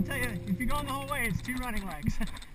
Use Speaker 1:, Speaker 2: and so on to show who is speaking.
Speaker 1: I'll tell you, if you're going the whole way, it's two running legs.